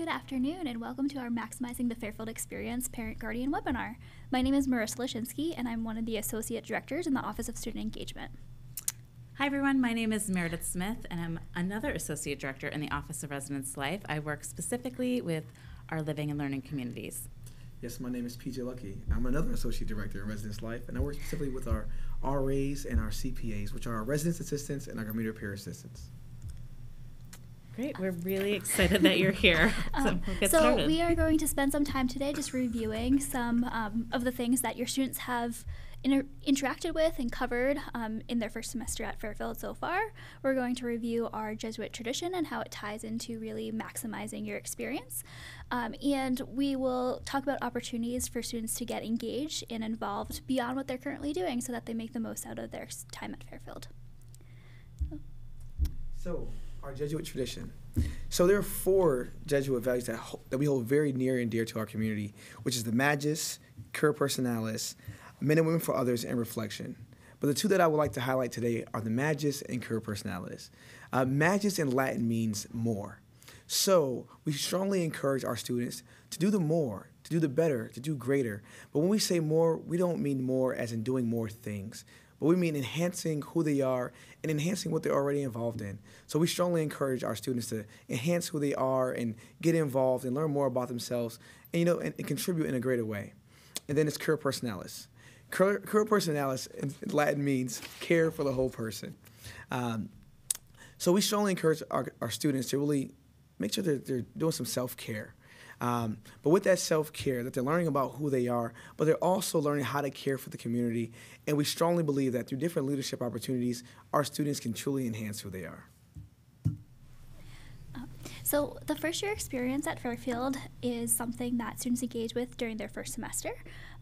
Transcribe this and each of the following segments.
Good afternoon, and welcome to our Maximizing the Fairfield Experience Parent Guardian webinar. My name is Marissa Lashinsky, and I'm one of the Associate Directors in the Office of Student Engagement. Hi, everyone. My name is Meredith Smith, and I'm another Associate Director in the Office of Residence Life. I work specifically with our living and learning communities. Yes, my name is PJ Lucky. I'm another Associate Director in Residence Life, and I work specifically with our RAs and our CPAs, which are our residence assistants and our commuter peer assistants. Great. We're really excited that you're here. So, Um, we'll get so we are going to spend some time today just reviewing some um, of the things that your students have inter- interacted with and covered um, in their first semester at Fairfield so far. We're going to review our Jesuit tradition and how it ties into really maximizing your experience. Um, and we will talk about opportunities for students to get engaged and involved beyond what they're currently doing so that they make the most out of their time at Fairfield. So, our Jesuit tradition. So, there are four Jesuit values that, ho- that we hold very near and dear to our community, which is the magis, cura personalis, men and women for others, and reflection. But the two that I would like to highlight today are the magis and cura personalis. Uh, magis in Latin means more. So, we strongly encourage our students to do the more, to do the better, to do greater. But when we say more, we don't mean more as in doing more things, but we mean enhancing who they are and enhancing what they're already involved in. So we strongly encourage our students to enhance who they are and get involved and learn more about themselves and you know and, and contribute in a greater way. And then it's cura personalis. Cura, personalis in Latin means care for the whole person. Um, so we strongly encourage our, our students to really make sure that they're doing some self care. Um, but with that self care, that they're learning about who they are, but they're also learning how to care for the community. And we strongly believe that through different leadership opportunities, our students can truly enhance who they are. So, the first year experience at Fairfield is something that students engage with during their first semester,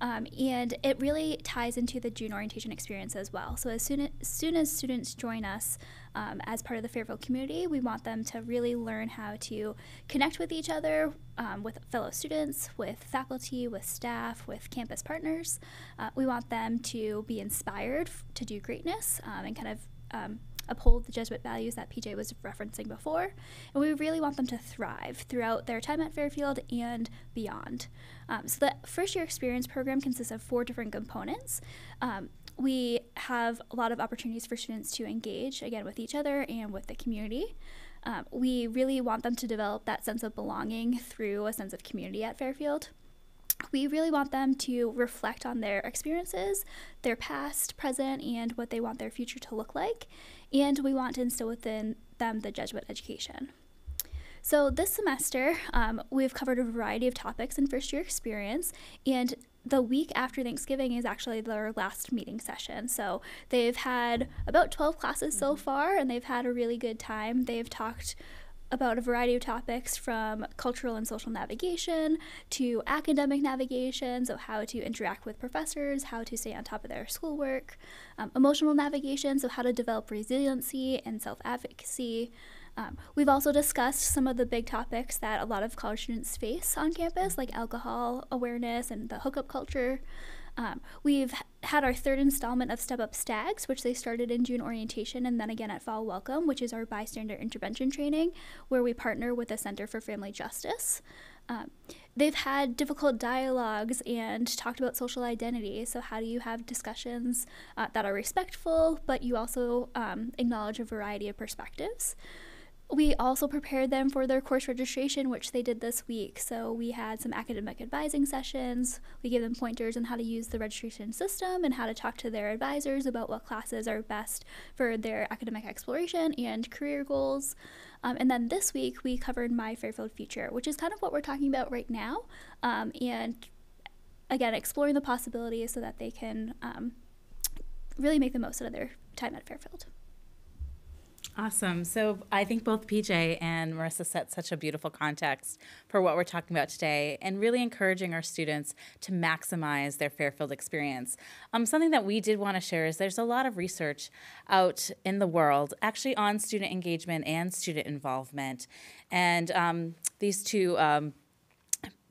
um, and it really ties into the June orientation experience as well. So, as soon as, soon as students join us um, as part of the Fairfield community, we want them to really learn how to connect with each other, um, with fellow students, with faculty, with staff, with campus partners. Uh, we want them to be inspired to do greatness um, and kind of um, uphold the Jesuit values that PJ was referencing before. And we really want them to thrive throughout their time at Fairfield and beyond. Um, so, the first year experience program consists of four different components. Um, we have a lot of opportunities for students to engage, again, with each other and with the community. Um, we really want them to develop that sense of belonging through a sense of community at Fairfield we really want them to reflect on their experiences, their past, present, and what they want their future to look like. And we want to instill within them the Jesuit education. So, this semester, um, we've covered a variety of topics in first year experience, and the week after Thanksgiving is actually their last meeting session. So, they've had about 12 classes so far, and they've had a really good time. They've talked about a variety of topics from cultural and social navigation to academic navigation, so how to interact with professors, how to stay on top of their schoolwork, um, emotional navigation, so how to develop resiliency and self advocacy. Um, we've also discussed some of the big topics that a lot of college students face on campus, like alcohol awareness and the hookup culture. Um, we've had our third installment of Step Up Stags, which they started in June orientation and then again at Fall Welcome, which is our bystander intervention training, where we partner with the Center for Family Justice. Um, they've had difficult dialogues and talked about social identity. So, how do you have discussions uh, that are respectful, but you also um, acknowledge a variety of perspectives? We also prepared them for their course registration, which they did this week. So we had some academic advising sessions. We gave them pointers on how to use the registration system and how to talk to their advisors about what classes are best for their academic exploration and career goals. Um, and then this week we covered My Fairfield Future, which is kind of what we're talking about right now. Um, and again, exploring the possibilities so that they can um, really make the most out of their time at Fairfield. Awesome. So I think both PJ and Marissa set such a beautiful context for what we're talking about today and really encouraging our students to maximize their Fairfield experience. Um, something that we did want to share is there's a lot of research out in the world actually on student engagement and student involvement. And um, these two um,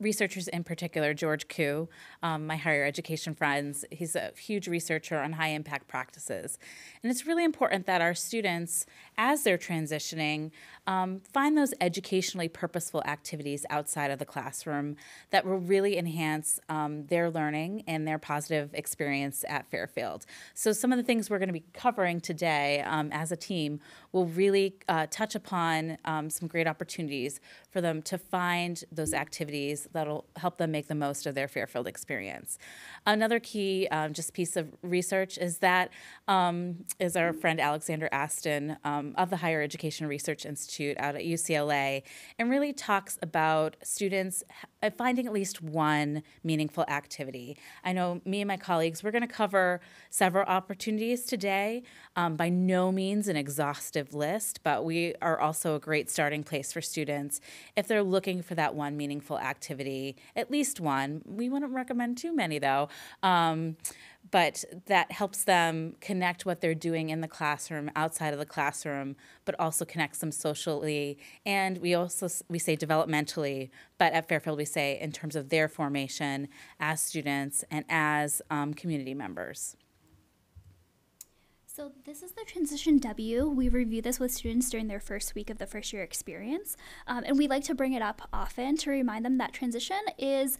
researchers in particular, George Kuh, um, my higher education friends, he's a huge researcher on high impact practices. And it's really important that our students, as they're transitioning, um, find those educationally purposeful activities outside of the classroom that will really enhance um, their learning and their positive experience at Fairfield. So, some of the things we're going to be covering today um, as a team will really uh, touch upon um, some great opportunities for them to find those activities that'll help them make the most of their Fairfield experience. Another key um, just piece of research is that um, is our friend Alexander Astin um, of the Higher Education Research Institute out at UCLA, and really talks about students finding at least one meaningful activity. I know me and my colleagues, we're going to cover several opportunities today. Um, by no means an exhaustive list, but we are also a great starting place for students if they're looking for that one meaningful activity, at least one. We wouldn't recommend too many though. Um, but that helps them connect what they're doing in the classroom outside of the classroom but also connects them socially and we also we say developmentally but at fairfield we say in terms of their formation as students and as um, community members so this is the Transition W. We review this with students during their first week of the first year experience. Um, and we like to bring it up often to remind them that transition is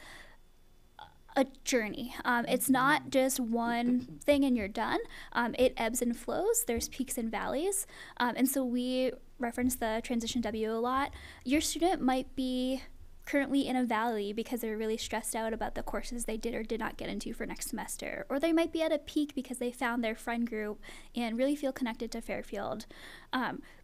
a journey. Um, it's not just one thing and you're done. Um, it ebbs and flows. There's peaks and valleys. Um, and so we reference the Transition W a lot. Your student might be currently in a valley because they're really stressed out about the courses they did or did not get into for next semester. Or they might be at a peak because they found their friend group and really feel connected to Fairfield.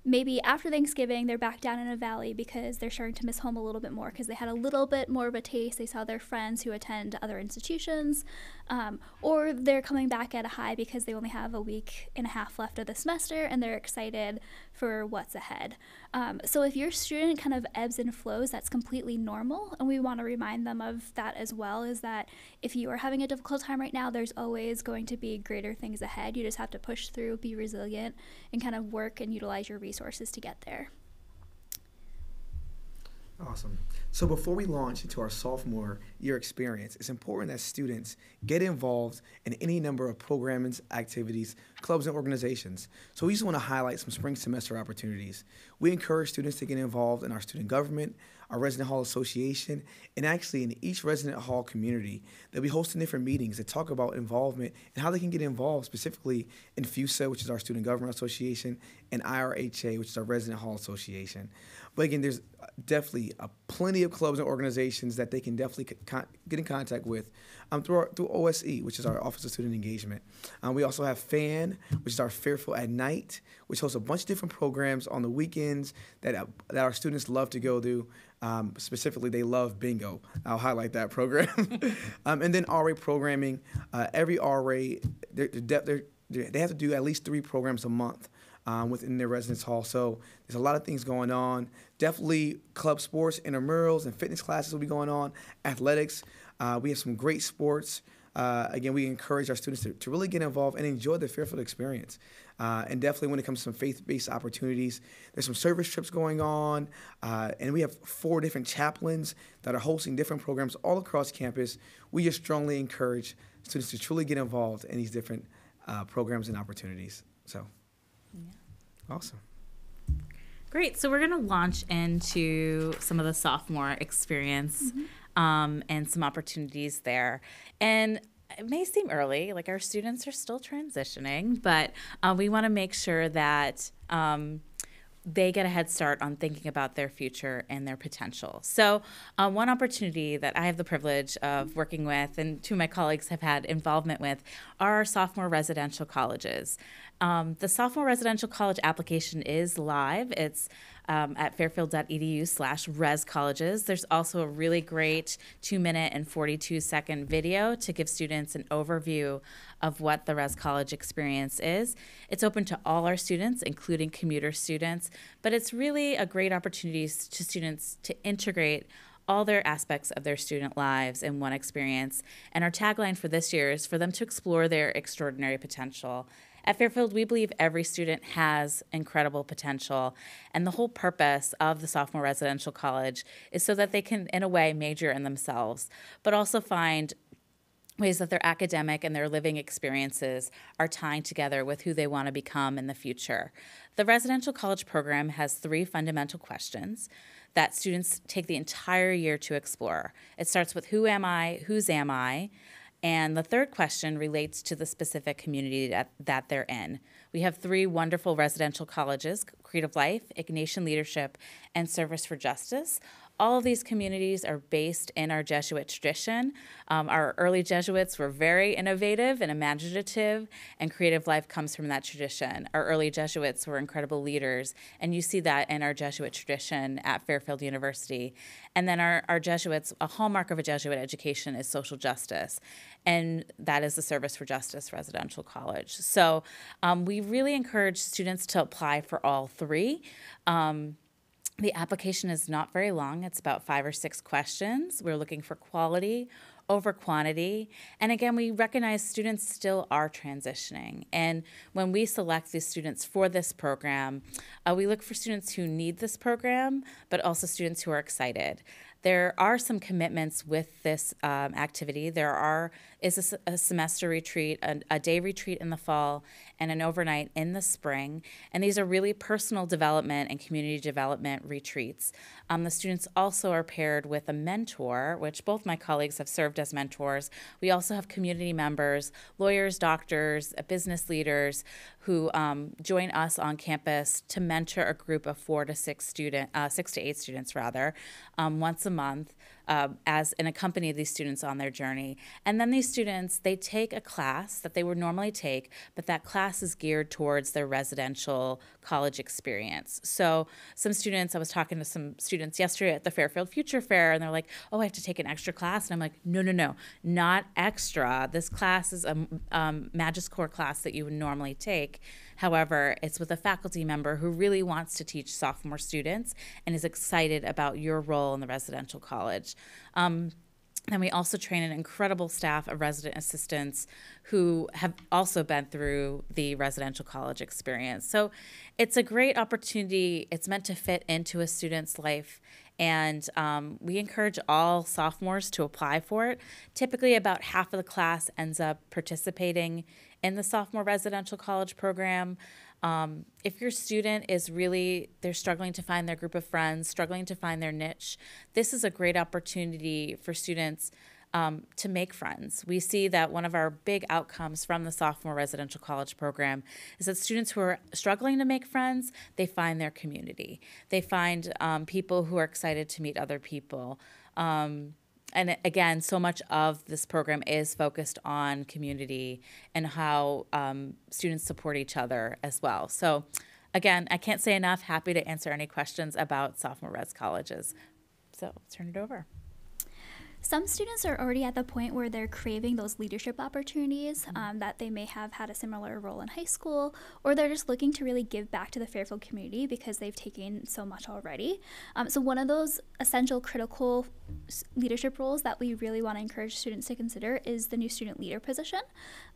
Maybe after Thanksgiving, they're back down in a valley because they're starting to miss home a little bit more because they had a little bit more of a taste. They saw their friends who attend other institutions. Um, or they're coming back at a high because they only have a week and a half left of the semester and they're excited for what's ahead. Um, so if your student kind of ebbs and flows, that's completely normal. And we want to remind them of that as well is that if you are having a difficult time right now, there's always going to be greater things ahead. You just have to push through, be resilient, and kind of work and utilize your resources to get there. Awesome. So before we launch into our sophomore year experience, it's important that students get involved in any number of programs, activities, clubs, and organizations. So we just want to highlight some spring semester opportunities. We encourage students to get involved in our student government, our resident hall association, and actually in each resident hall community, they'll be hosting different meetings that talk about involvement and how they can get involved specifically in FUSA, which is our student government association, and IRHA, which is our resident hall association. But again, there's uh, definitely a plenty of clubs and organizations that they can definitely con- get in contact with um, through, our, through OSE, which is our Office of Student Engagement. Um, we also have FAN, which is our Fairfield at Night, which hosts a bunch of different programs on the weekends that, uh, that our students love to go to. Um, specifically, they love bingo. I'll highlight that program. Um, and then RA programming. Uh, every RA, they're, they're, they're, they have to do at least three programs a month um, within their residence hall. So there's a lot of things going on. Definitely club sports, intramurals, and fitness classes will be going on. Athletics. Uh, we have some great sports. Uh, again, we encourage our students to, to, really get involved and enjoy the Fairfield experience. Uh, and definitely when it comes to some faith-based opportunities, there's some service trips going on, uh, and we have four different chaplains that are hosting different programs all across campus. We just strongly encourage students to truly get involved in these different uh, programs and opportunities. So. Yeah. Awesome. Great. So we're going to launch into some of the sophomore experience mm-hmm. um, and some opportunities there. And it may seem early, like our students are still transitioning, but uh, we want to make sure that. Um, they get a head start on thinking about their future and their potential. So, uh, one opportunity that I have the privilege of working with, and two of my colleagues have had involvement with, are our sophomore residential colleges. Um, the sophomore residential college application is live. It's um, at fairfield.edu slash res colleges. There's also a really great two minute and 42 second video to give students an overview of what the res college experience is. It's open to all our students, including commuter students, but it's really a great opportunity to students to integrate all their aspects of their student lives in one experience. And our tagline for this year is for them to explore their extraordinary potential At Fairfield, we believe every student has incredible potential, and the whole purpose of the sophomore residential college is so that they can, in a way, major in themselves, but also find ways that their academic and their living experiences are tying together with who they want to become in the future. The residential college program has three fundamental questions that students take the entire year to explore. It starts with who am I, whose am I, and the third question relates to the specific community that, that they're in. We have three wonderful residential colleges Creative Life, Ignatian Leadership, and Service for Justice, all of these communities are based in our Jesuit tradition. Um, our early Jesuits were very innovative and imaginative, and creative life comes from that tradition. Our early Jesuits were incredible leaders, and you see that in our Jesuit tradition at Fairfield University. And then our, our Jesuits, a hallmark of a Jesuit education is social justice, and that is the Service for Justice Residential College. So um, we really encourage students to apply for all three. Um, the application is not very long, it's about five or six questions. We're looking for quality over quantity. And again, we recognize students still are transitioning. And when we select these students for this program, uh, we look for students who need this program, but also students who are excited. There are some commitments with this um, activity. There are is a, a semester retreat, a, a, day retreat in the fall, and an overnight in the spring. And these are really personal development and community development retreats. Um, the students also are paired with a mentor, which both my colleagues have served as mentors. We also have community members, lawyers, doctors, uh, business leaders who um, join us on campus to mentor a group of four to six student, uh, six to eight students rather, um, once a month uh, as and accompany these students on their journey. And then these students, they take a class that they would normally take, but that class is geared towards their residential college experience. So some students, I was talking to some students yesterday at the Fairfield Future Fair, and they're like, "Oh, I have to take an extra class," and I'm like, "No, no, no, not extra. This class is a um, Magis Core class that you would normally take." However, it's with a faculty member who really wants to teach sophomore students and is excited about your role in the residential college. Um, and we also train an incredible staff of resident assistants who have also been through the residential college experience. So it's a great opportunity. It's meant to fit into a student's life. And um, we encourage all sophomores to apply for it. Typically, about half of the class ends up participating in the sophomore residential college program. Um, if your student is really they're struggling to find their group of friends, struggling to find their niche, this is a great opportunity for students um, to make friends. We see that one of our big outcomes from the sophomore residential college program is that students who are struggling to make friends, they find their community. They find um, people who are excited to meet other people. Um, and again, so much of this program is focused on community and how um, students support each other as well. So, again, I can't say enough. Happy to answer any questions about sophomore res colleges. So, turn it over. Some students are already at the point where they're craving those leadership opportunities mm-hmm. um, that they may have had a similar role in high school, or they're just looking to really give back to the Fairfield community because they've taken so much already. Um, so, one of those essential, critical leadership roles that we really want to encourage students to consider is the new student leader position.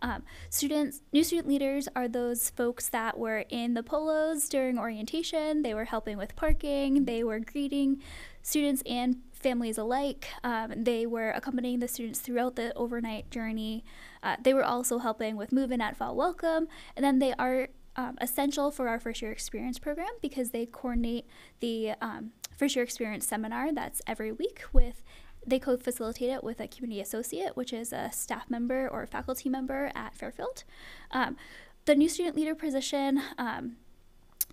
Um, students, new student leaders are those folks that were in the polos during orientation, they were helping with parking, they were greeting students and families alike. Um, they were accompanying the students throughout the overnight journey. Uh, they were also helping with move-in at Fall Welcome, and then they are um, essential for our first year experience program because they coordinate the um, first year experience seminar that's every week with they co-facilitate it with a community associate which is a staff member or faculty member at fairfield um, the new student leader position um,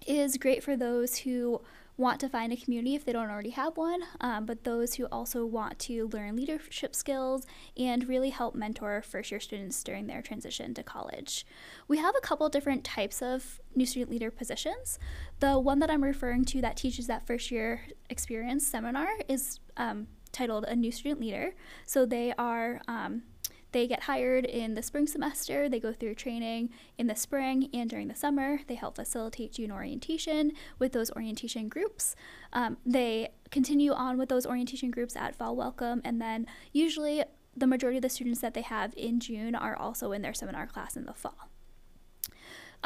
is great for those who want to find a community if they don't already have one, um, but those who also want to learn leadership skills and really help mentor first year students during their transition to college. We have a couple different types of new student leader positions. The one that I'm referring to that teaches that first year experience seminar is um, titled a new student leader. So they are um, they get hired in the spring semester, they go through training in the spring and during the summer. They help facilitate June orientation with those orientation groups. Um, they continue on with those orientation groups at Fall Welcome, and then usually the majority of the students that they have in June are also in their seminar class in the fall.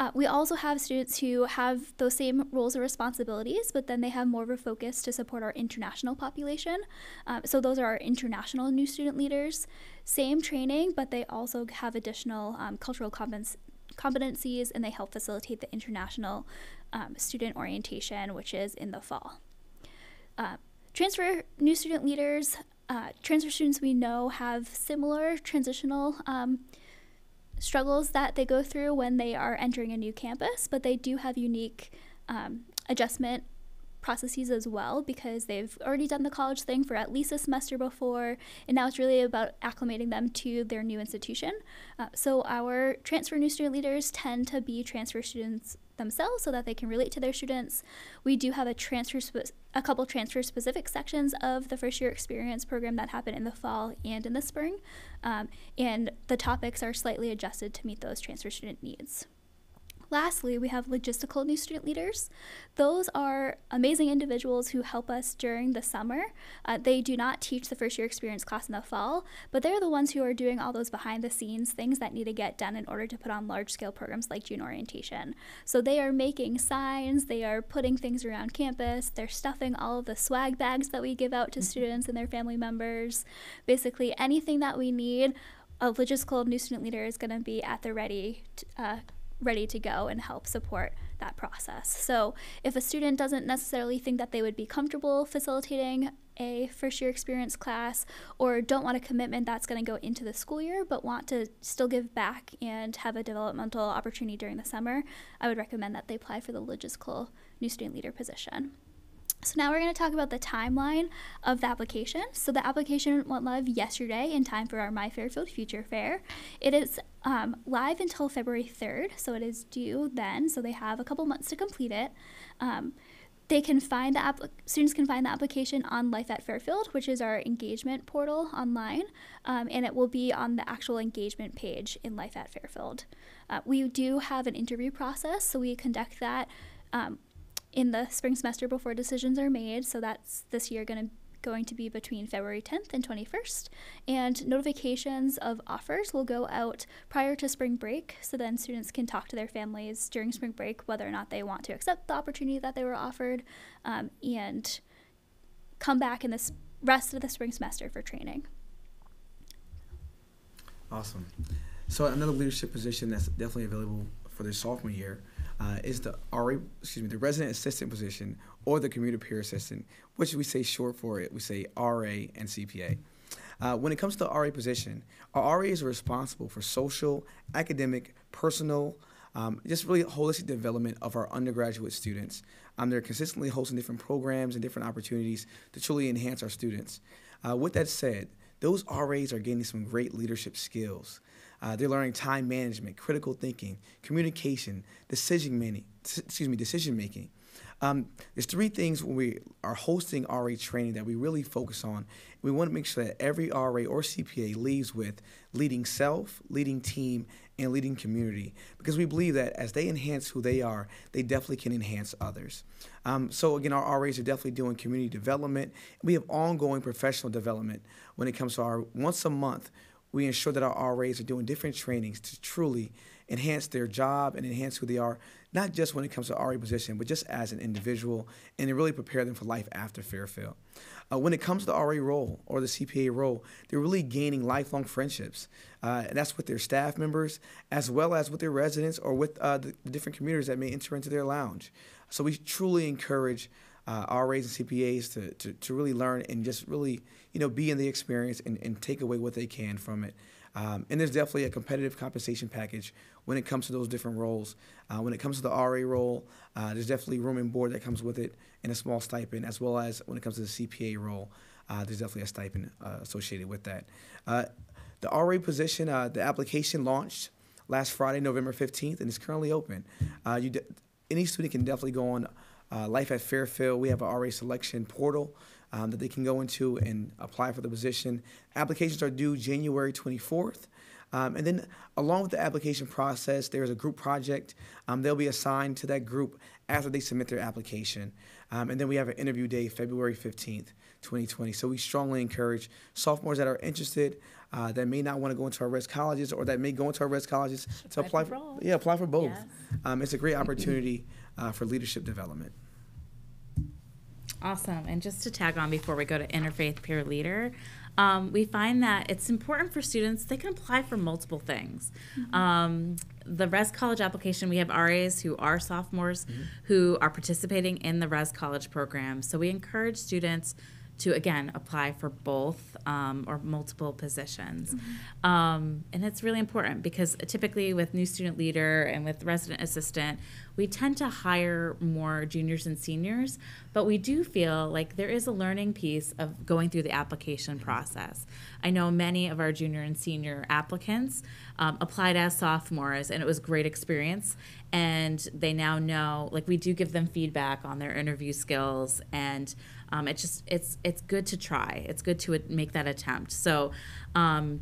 Uh, we also have students who have those same roles and responsibilities, but then they have more of a focus to support our international population. Um, so those are our international new student leaders. Same training, but they also have additional um, cultural competencies and they help facilitate the international um, student orientation, which is in the fall. Uh, transfer new student leaders, uh, transfer students we know have similar transitional um, struggles that they go through when they are entering a new campus, but they do have unique um, adjustment processes as well because they've already done the college thing for at least a semester before, and now it's really about acclimating them to their new institution. Uh, so, our transfer new student leaders tend to be transfer students themselves so that they can relate to their students. We do have a transfer a couple transfer specific sections of the first year experience program that happen in the fall and in the spring. Um, and the topics are slightly adjusted to meet those transfer student needs. Lastly, we have logistical new student leaders. Those are amazing individuals who help us during the summer. Uh, they do not teach the first year experience class in the fall, but they're the ones who are doing all those behind the scenes things that need to get done in order to put on large scale programs like June orientation. So they are making signs, they are putting things around campus, they're stuffing all of the swag bags that we give out to mm-hmm. students and their family members. Basically, anything that we need a logistical new student leader is going to be at the ready to, uh, ready to go and help support that process. So, if a student doesn't necessarily think that they would be comfortable facilitating a first year experience class or don't want a commitment that's going to go into the school year but want to still give back and have a developmental opportunity during the summer, I would recommend that they apply for the logistical new student leader position. So now we're going to talk about the timeline of the application. So the application went live yesterday in time for our My Fairfield Future Fair. It is um, live until February 3rd, so it is due then. So they have a couple months to complete it. Um, they can find the app- students can find the application on Life at Fairfield, which is our engagement portal online, um, and it will be on the actual engagement page in Life at Fairfield. Uh, we do have an interview process, so we conduct that um, in the spring semester before decisions are made. So that's this year going to going to be between February 10th and 21st. And notifications of offers will go out prior to spring break, so then students can talk to their families during spring break whether or not they want to accept the opportunity that they were offered um, and come back in the rest of the spring semester for training. Awesome. So another leadership position that's definitely available for the sophomore year uh, is the RA, excuse me, the resident assistant position or the commuter peer assistant, which we say short for it. We say RA and CPA. Uh, when it comes to the RA position, our RAs are responsible for social, academic, personal, um, just really holistic development of our undergraduate students. Um, they're consistently hosting different programs and different opportunities to truly enhance our students. Uh, with that said, those RAs are gaining some great leadership skills. Uh, they're learning time management, critical thinking, communication, decision making. Excuse me, decision making. Um, there's three things when we are hosting RA training that we really focus on. We want to make sure that every RA or CPA leaves with leading self, leading team, and leading community because we believe that as they enhance who they are, they definitely can enhance others. Um, so, again, our RAs are definitely doing community development. We have ongoing professional development when it comes to our once a month we ensure that our RAs are doing different trainings to truly enhance their job and enhance who they are, not just when it comes to RA position, but just as an individual, and to really prepare them for life after Fairfield. Uh, when it comes to the RA role or the CPA role, they're really gaining lifelong friendships. Uh, and that's with their staff members, as well as with their residents or with uh, the, different commuters that may enter into their lounge. So we truly encourage uh, RAs and CPAs to, to, to really learn and just really, you know, be in the experience and, and take away what they can from it. Um, and there's definitely a competitive compensation package when it comes to those different roles. Uh, when it comes to the RA role, uh, there's definitely room and board that comes with it and a small stipend, as well as when it comes to the CPA role, uh, there's definitely a stipend uh, associated with that. Uh, the RA position, uh, the application launched last Friday, November 15th, and it's currently open. you de- any student can definitely go on uh, Life at Fairfield, we have an RA selection portal um, that they can go into and apply for the position. Applications are due January 24th. Um, and then, along with the application process, there's a group project. Um, they'll be assigned to that group after they submit their application. Um, and then we have an interview day, February 15th, 2020. So we strongly encourage sophomores that are interested, uh, that may not want to go into our res colleges, or that may go into our res colleges to apply for, yeah, apply for both. Yes. um, it's a great opportunity uh, for leadership development. Awesome. And just to tag on before we go to Interfaith Peer Leader, um, we find that it's important for students, they can apply for multiple things. Mm-hmm. Um, the Res College application, we have RAs who are sophomores mm-hmm. who are participating in the Res College program. So we encourage students to again apply for both um, or multiple positions. Mm-hmm. Um, and it's really important because typically with new student leader and with resident assistant, we tend to hire more juniors and seniors, but we do feel like there is a learning piece of going through the application process. I know many of our junior and senior applicants um, applied as sophomores, and it was great experience. And they now know, like, we do give them feedback on their interview skills and um, it's just it's it's good to try. It's good to make that attempt. So. Um,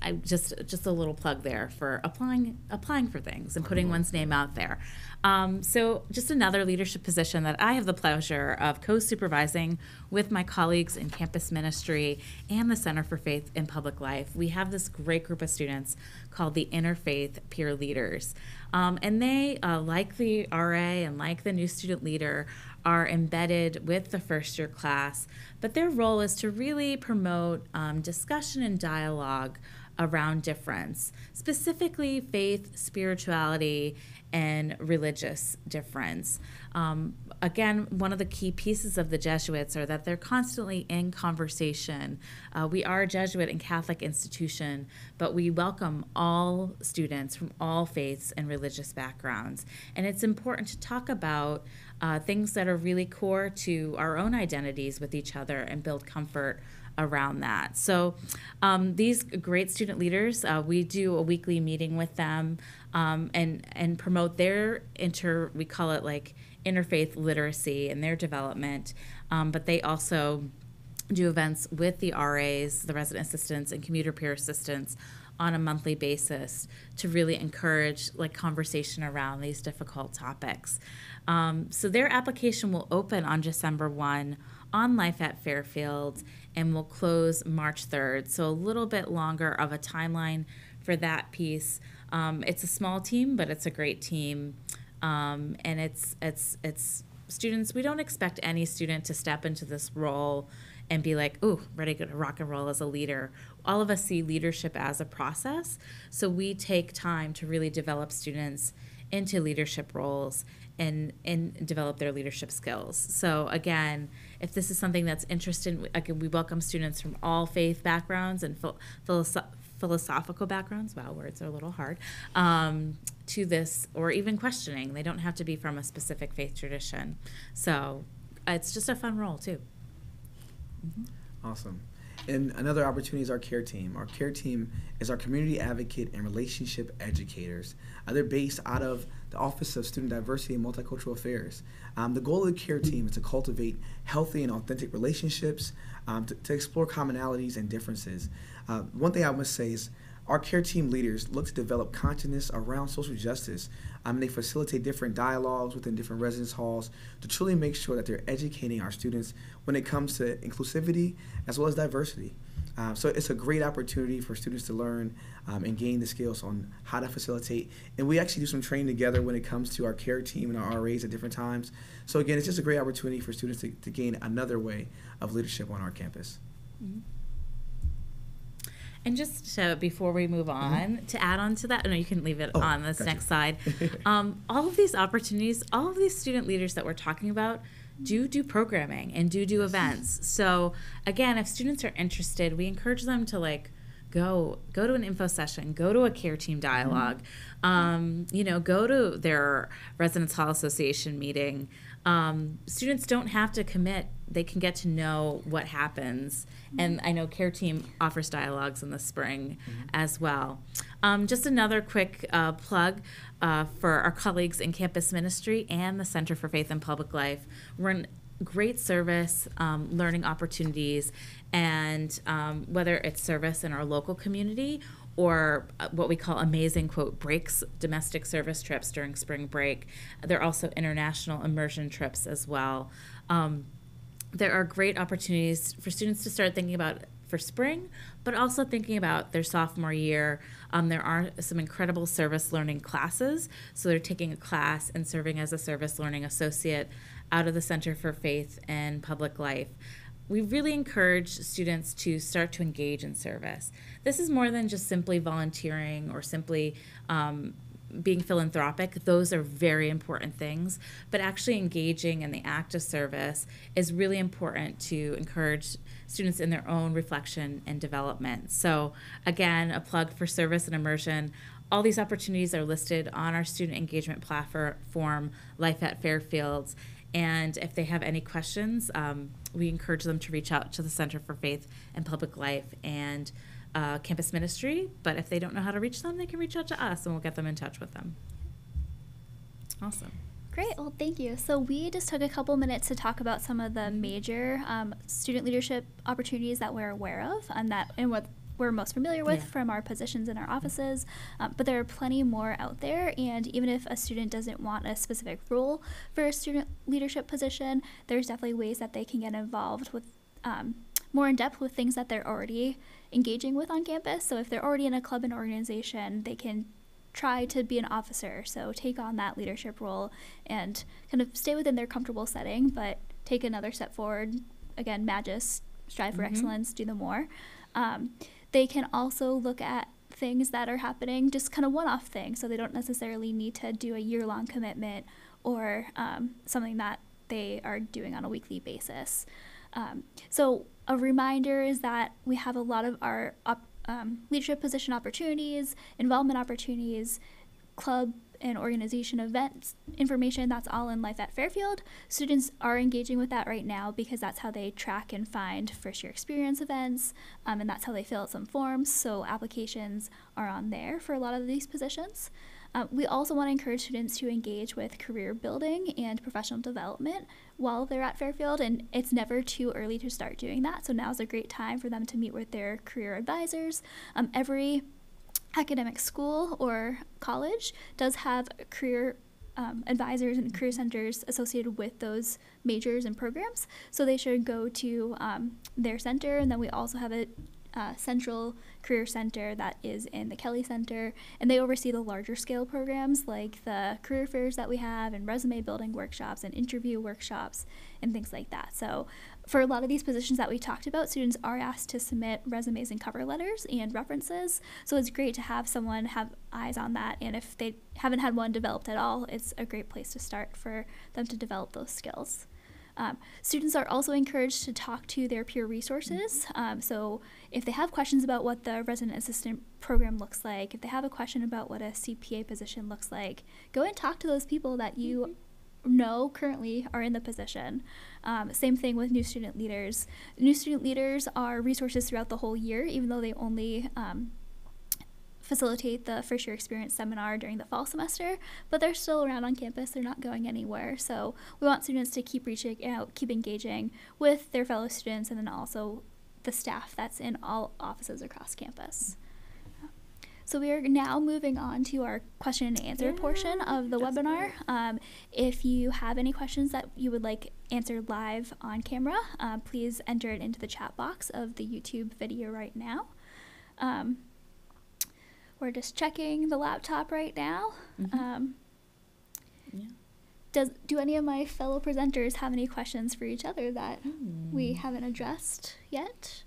I just just a little plug there for applying applying for things and putting one's name out there. Um, so just another leadership position that I have the pleasure of co-supervising with my colleagues in campus ministry and the Center for Faith in Public Life. We have this great group of students called the Interfaith Peer Leaders, um, and they, uh, like the RA and like the new student leader, are embedded with the first year class, but their role is to really promote um, discussion and dialogue around difference, specifically faith, spirituality, and religious difference. Um, again, one of the key pieces of the Jesuits are that they're constantly in conversation. Uh, we are a Jesuit and Catholic institution, but we welcome all students from all faiths and religious backgrounds. And it's important to talk about uh, things that are really core to our own identities with each other and build comfort around that. So, um, these great student leaders, uh, we do a weekly meeting with them um, and and promote their inter. We call it like interfaith literacy and their development, um, but they also do events with the RAs, the resident assistants, and commuter peer assistants on a monthly basis to really encourage like conversation around these difficult topics. Um, so their application will open on December 1 on Life at Fairfield and will close March 3rd. So a little bit longer of a timeline for that piece. Um, it's a small team, but it's a great team. Um, and it's it's it's students. We don't expect any student to step into this role and be like, "Oh, ready to rock and roll as a leader." All of us see leadership as a process, so we take time to really develop students into leadership roles and and develop their leadership skills. So again, if this is something that's interesting, again, we welcome students from all faith backgrounds and philosoph- philosophical backgrounds. Wow, words are a little hard. Um, to this, or even questioning, they don't have to be from a specific faith tradition. So it's just a fun role too. Mm-hmm. Awesome. And another opportunity is our care team. Our care team is our community advocate and relationship educators. Uh, they're based out of the Office of Student Diversity and Multicultural Affairs. Um, the goal of the care team is to cultivate healthy and authentic relationships, um, to, to, explore commonalities and differences. Uh, one thing I must say is our care team leaders look to develop consciousness around social justice. Um, they facilitate different dialogues within different residence halls to truly make sure that they're educating our students when it comes to inclusivity as well as diversity. Um, so it's a great opportunity for students to learn um, and gain the skills on how to facilitate. And we actually do some training together when it comes to our care team and our RAs at different times. So again, it's just a great opportunity for students to, to gain another way of leadership on our campus. Mm-hmm. And just to, before we move mm-hmm. on, mm-hmm. to add on to that, no, you can leave it oh, on this next slide. Um, all of these opportunities, all of these student leaders that we're talking about, do do programming and do do events. So again, if students are interested, we encourage them to like go go to an info session, go to a care team dialogue, mm-hmm. um, you know, go to their residence hall association meeting. Um, students don't have to commit; they can get to know what happens. And I know Care Team offers dialogues in the spring mm-hmm. as well. Um, just another quick uh, plug uh, for our colleagues in campus ministry and the Center for Faith and Public Life. We're in great service, um, learning opportunities, and um, whether it's service in our local community or uh, what we call amazing quote breaks domestic service trips during spring break. There are also international immersion trips as well. Um, there are great opportunities for students to start thinking about for spring, but also thinking about their sophomore year. Um, there are some incredible service learning classes. So they're taking a class and serving as a service learning associate out of the Center for Faith and Public Life we really encourage students to start to engage in service. This is more than just simply volunteering or simply um, being philanthropic. Those are very important things, but actually engaging in the act of service is really important to encourage students in their own reflection and development. So, again, a plug for service and immersion. All these opportunities are listed on our student engagement platform, Life at Fairfields. And if they have any questions, um, we encourage them to reach out to the Center for Faith and Public Life and uh, campus ministry. But if they don't know how to reach them, they can reach out to us and we'll get them in touch with them. Awesome. Great. Well, thank you. So we just took a couple minutes to talk about some of the major um, student leadership opportunities that we're aware of, and that and what we're most familiar with yeah. from our positions in our offices. Um, but there are plenty more out there, and even if a student doesn't want a specific role for a student leadership position, there's definitely ways that they can get involved with um, more in depth with things that they're already engaging with on campus. So if they're already in a club and organization, they can try to be an officer, so take on that leadership role and kind of stay within their comfortable setting, but take another step forward. Again, Magis, strive for mm-hmm. excellence, do the more. Um, they can also look at things that are happening, just kind of one off things, so they don't necessarily need to do a year long commitment or um, something that they are doing on a weekly basis. Um, so, a reminder is that we have a lot of our op- um, leadership position opportunities, involvement opportunities, club and organization events information that's all in life at fairfield. Students are engaging with that right now because that's how they track and find first year experience events um, and that's how they fill out some forms. So applications are on there for a lot of these positions uh, we also want to encourage students to engage with career building and professional development while they're at Fairfield, and it's never too early to start doing that. So now is a great time for them to meet with their career advisors. Um, every academic school or college does have career um, advisors and career centers associated with those majors and programs. So they should go to um, their center, and then we also have a uh, central career center that is in the Kelley Center, and they oversee the larger scale programs like the career fairs that we have, and resume building workshops, and interview workshops, and things like that. So for a lot of these positions that we talked about, students are asked to submit resumes and cover letters and references. So it's great to have someone have eyes on that. And if they haven't had one developed at all, it's a great place to start for them to develop those skills. Um, students are also encouraged to talk to their peer resources. Um, so if they have questions about what the resident assistant program looks like, if they have a question about what a CPA position looks like, go and talk to those people that you mm-hmm know currently are in the position. Um, same thing with new student leaders. New student leaders are resources throughout the whole year, even though they only um, facilitate the first year experience seminar during the fall semester, but they're still around on campus. They're not going anywhere. So we want students to keep reaching out, keep engaging with their fellow students, and then also the staff that's in all offices across campus. So we are now moving on to our question and answer yeah, portion of the webinar. Um, if you have any questions that you would like answered live on camera, uh, please enter it into the chat box of the YouTube video right now. Um, we're just checking the laptop right now. Mm-hmm. Um, yeah. Does do any of my fellow presenters have any questions for each other that mm. we hmm. haven't addressed yet?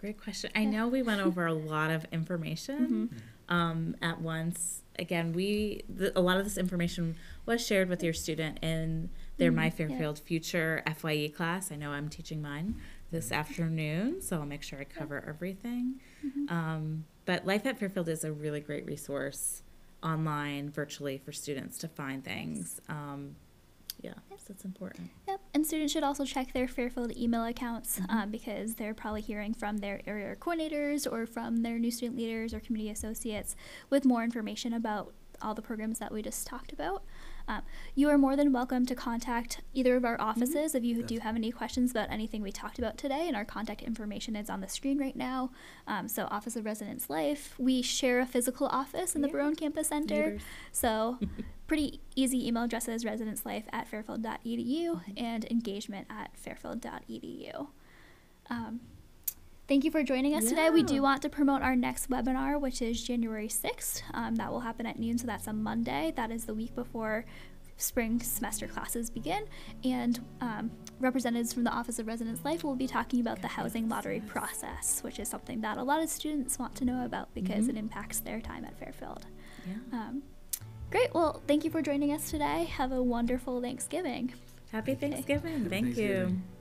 Great question. I know we went over a lot of information. Mm-hmm um, at once. Again, we the, a lot of this information was shared with your student in their mm, My Fairfield yeah. Future FYE class. I know I'm teaching mine this afternoon, so I'll make sure I cover everything. Mm-hmm. Um, but Life at Fairfield is a really great resource online, virtually, for students to find things. Um, yeah, yep. so it's important. Yep, and students should also check their Fairfield email accounts mm-hmm. um, because they're probably hearing from their area coordinators or from their new student leaders or community associates with more information about all the programs that we just talked about. Um, you are more than welcome to contact either of our mm-hmm. offices mm-hmm. if you do have any questions about anything we talked about today. And our contact information is on the screen right now. Um, so, Office of Residence Life. We share a physical office in yeah. the Barone Campus Center. So, pretty easy email addresses residencelife at fairfield.edu mm-hmm. and engagement at fairfield.edu. Um, Thank you for joining us today. We do want to promote our next webinar, which is January 6th. Um, that will happen at noon, so that's a Monday. That is the week before spring semester classes begin. And um, representatives from the Office of Residence Life will be talking about the housing lottery process, which is something that a lot of students want to know about because it impacts their time at Fairfield. Yeah. Um, great. Well, thank you for joining us today. Have a wonderful Thanksgiving. Happy Thanksgiving. Thank Thanksgiving. you.